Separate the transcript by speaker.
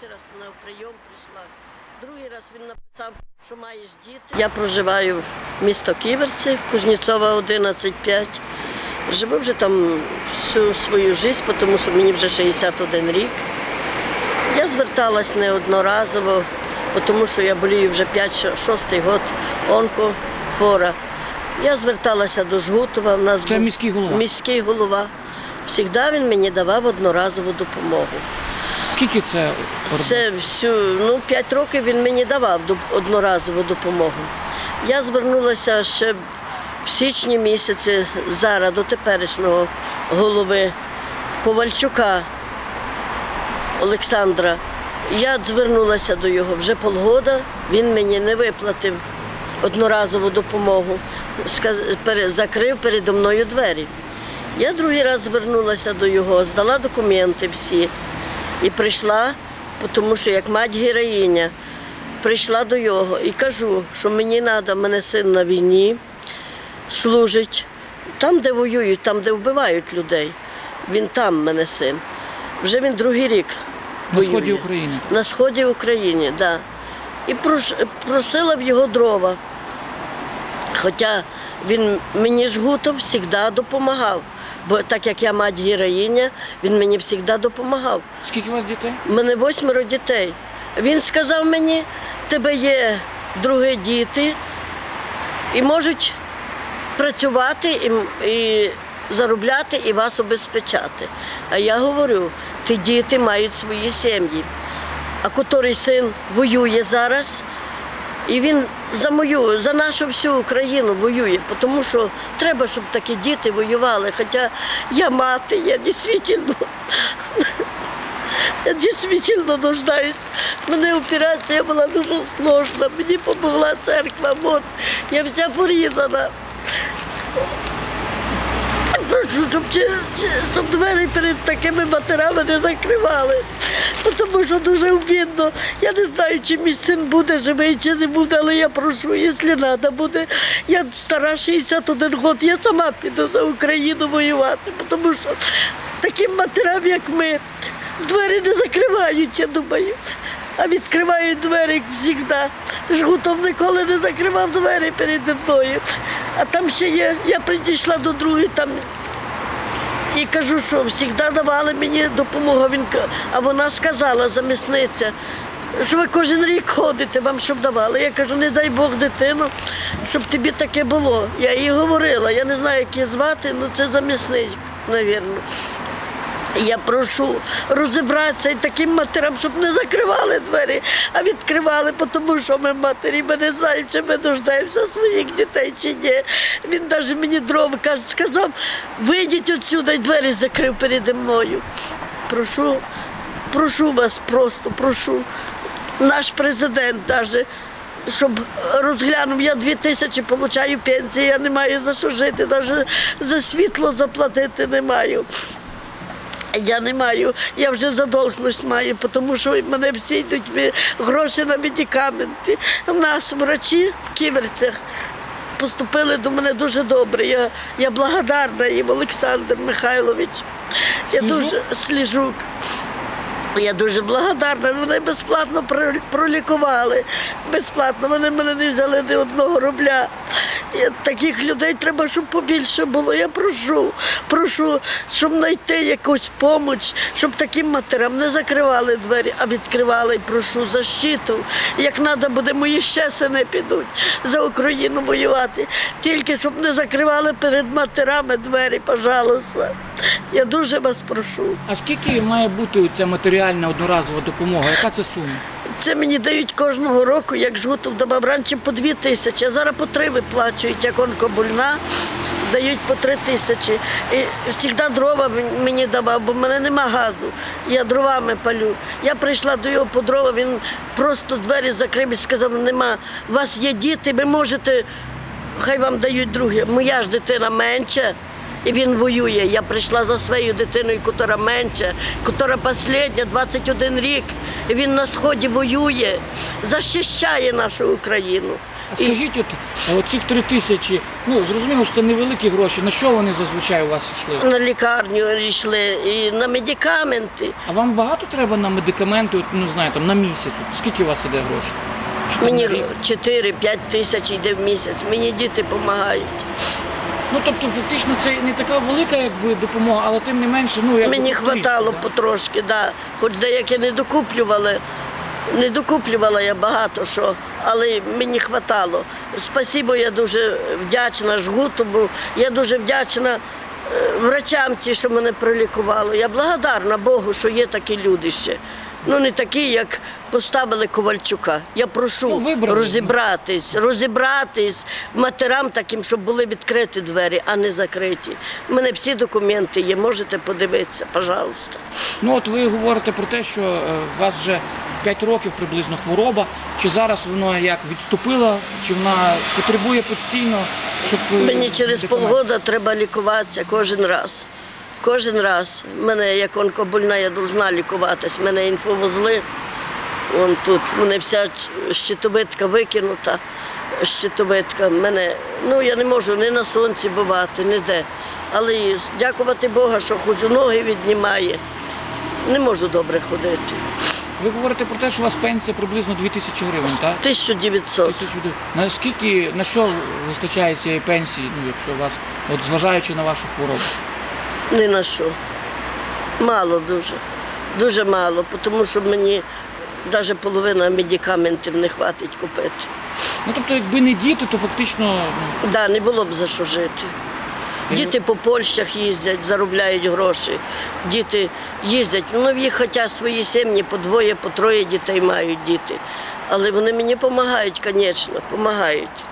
Speaker 1: Перший раз на прийом прийшла. Другий раз він написав, що маєш діти. Я проживаю в місто Ківерці, Кузнєцова 11,5. Живу вже там всю свою життя, тому що мені вже 61 рік. Я зверталась неодноразово, тому що я болію вже 5-6 год онкохвора. Я зверталася до Жгутова, в нас
Speaker 2: Це
Speaker 1: був
Speaker 2: міський голова.
Speaker 1: міський голова. Завжди він мені давав одноразову допомогу.
Speaker 2: Скільки це?
Speaker 1: Це всю, ну, 5 років він мені давав одноразову допомогу. Я звернулася ще в січні місяці зараз до теперішнього голови Ковальчука Олександра. Я звернулася до його вже полгода, він мені не виплатив одноразову допомогу, закрив передо мною двері. Я другий раз звернулася до його, здала документи всі і прийшла, тому що як мать героїня, прийшла до його і кажу, що мені треба, мене син на війні служить там, де воюють, там, де вбивають людей. Він там, мене син. Вже він другий рік.
Speaker 2: На сході. України.
Speaker 1: На сході України, так. Да. І просила в його дрова. Хоча він мені жгутов завжди допомагав. Бо так як я мать героїня, він мені завжди допомагав.
Speaker 2: Скільки у вас дітей?
Speaker 1: У мене восьмеро дітей. Він сказав мені, тебе є другі діти і можуть працювати і, і заробляти і вас обезпечати. А я говорю, ті діти мають свої сім'ї. А котрий син воює зараз, і він за мою, за нашу всю Україну воює, тому що треба, щоб такі діти воювали. Хоча я мати, я дійсно я дійсно нуждаюсь. Мене операція була дуже сложна, мені допомогла церква, от, я вся порізана. Щоб, щоб двері перед такими матерами не закривали. Ну, Тому що дуже обідно. Я не знаю, чи мій син буде живий, чи не буде, але я прошу, якщо треба буде. Я стара 61 років, я сама піду за Україну воювати, тому що таким матерям, як ми, двері не закривають, я думаю. А відкривають двері завжди. Жгутом ніколи не закривав двері переді мною. А там ще є, я прийшла до другої, там і кажу, що завжди давали мені допомогу. Він, а вона сказала, замісниця, що ви кожен рік ходите, вам щоб давали. Я кажу, не дай Бог дитину, щоб тобі таке було. Я їй говорила, я не знаю, як її звати, але це замісник, мабуть. Я прошу розібратися і таким матерям, щоб не закривали двері, а відкривали, тому що ми матері, ми не знаємо, чи ми нуждаємося своїх дітей чи ні. Він навіть мені дров каже, сказав, вийдіть отсюди, і двері закрив переді мною. Прошу, прошу вас просто, прошу. Наш президент навіть. Щоб розглянув, я дві тисячі отримую пенсії, я не маю за що жити, навіть за світло заплатити не маю. Я не маю, я вже задовженість маю, тому що мене всі йдуть гроші на медикаменти. У нас врачі в Ківерцях поступили до мене дуже добре. Я, я благодарна їм, Олександр Михайлович. Я
Speaker 2: Сліжук?
Speaker 1: дуже сліжук. Я дуже благодарна. Вони безплатно пролікували. Безплатно. Вони мене не взяли ні одного рубля. Таких людей треба, щоб побільше було. Я прошу, прошу, щоб знайти якусь допомогу, щоб таким матерям не закривали двері, а відкривали. І прошу защиту. Як треба буде, мої ще сини підуть за Україну воювати. Тільки щоб не закривали перед матерами двері, пожалуйста. Я дуже вас прошу.
Speaker 2: А скільки має бути ця матеріальна одноразова допомога? Яка це сума?
Speaker 1: Це мені дають кожного року, як жгутов давав раніше по дві тисячі, а зараз по три виплачують, як онкобольна, дають по три тисячі. І завжди дрова мені давав, бо в мене нема газу. Я дровами палю. Я прийшла до його по дрова, він просто двері закрив і сказав, нема, у вас є діти, ви можете, хай вам дають друге. Моя ж дитина менша. І він воює. Я прийшла за своєю дитиною, котра менша, котра остання, 21 рік. І він на сході воює, захищає нашу Україну.
Speaker 2: А скажіть, от оцих три тисячі, ну зрозуміло, що це невеликі гроші. На що вони зазвичай у вас йшли?
Speaker 1: На лікарню йшли і на медикаменти.
Speaker 2: А вам багато треба на медикаменти, от, ну знаю, там на місяць? От скільки у вас іде грошей?
Speaker 1: Мені
Speaker 2: на рік?
Speaker 1: 4-5 тисяч йде в місяць. Мені діти допомагають.
Speaker 2: Ну тобто, фактично, це не така велика якби допомога, але тим не менше, ну як
Speaker 1: Мені хватало потрошки, да. хоч деякі не докуплювали. Не докуплювала я багато що, але мені хватало. Спасибо, я дуже вдячна Жгутову, я дуже вдячна е, врачам, ці, що мене пролікували. Я благодарна Богу, що є такі люди ще. Ну не такі, як поставили Ковальчука. Я прошу
Speaker 2: Ну,
Speaker 1: розібратись, розібратись матерам таким, щоб були відкриті двері, а не закриті. У мене всі документи є, можете подивитися, пожалуйста.
Speaker 2: Ну от ви говорите про те, що е, у вас вже 5 років приблизно хвороба. Чи зараз воно як відступило, чи вона потребує постійно, щоб е,
Speaker 1: Мені через полгода треба лікуватися кожен раз. Кожен раз. Мене як онкобольна, я повинна лікуватись. Мене інфовузли. Вон тут. Мене вся щитовидка викинута. Щитовидка. Мене, ну я не можу ні на сонці бувати, ніде. Але і дякувати Богу, що хоч ноги віднімає. Не можу добре ходити.
Speaker 2: Ви говорите про те, що у вас пенсія приблизно 2000 гривень, так?
Speaker 1: 1900.
Speaker 2: Тисячу Наскільки на що вистачає цієї пенсії, ну якщо у вас, от зважаючи на вашу хворобу?
Speaker 1: Ні на що. Мало дуже. Дуже мало, тому що мені навіть половина медикаментів не вистачить купити.
Speaker 2: Ну тобто, якби не діти, то фактично ну,
Speaker 1: Да, не було б за що жити. Діти по Польщах їздять, заробляють гроші. Діти їздять, ну їх хоча свої сім'ї, по двоє, по троє дітей мають діти. Але вони мені допомагають, звісно, допомагають.